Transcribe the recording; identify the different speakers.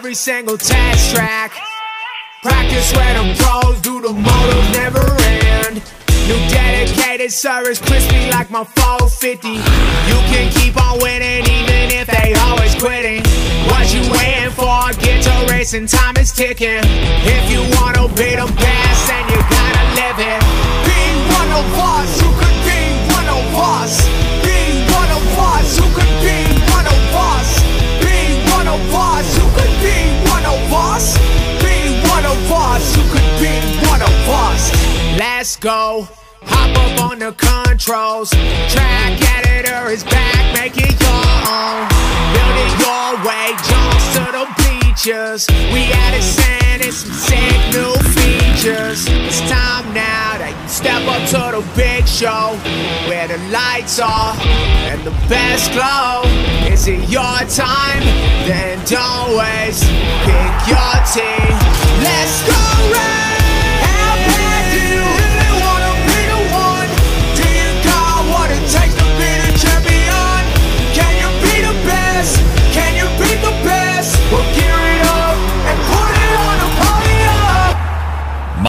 Speaker 1: single test track. Practice where the pros do the motos never end. New dedicated service, crispy like my 450. You can keep on winning even if they always quitting. What you waiting for? Get to racing, time is ticking. If you wanna beat them past, then you gotta live it. Let's go. Hop up on the controls. Track editor is back, make it your own. Build it your way, jumps to the bleachers. We added sand and some sick new features. It's time now that you step up to the big show where the lights are and the best glow. Is it your time? Then don't waste. Pick your team. Let's!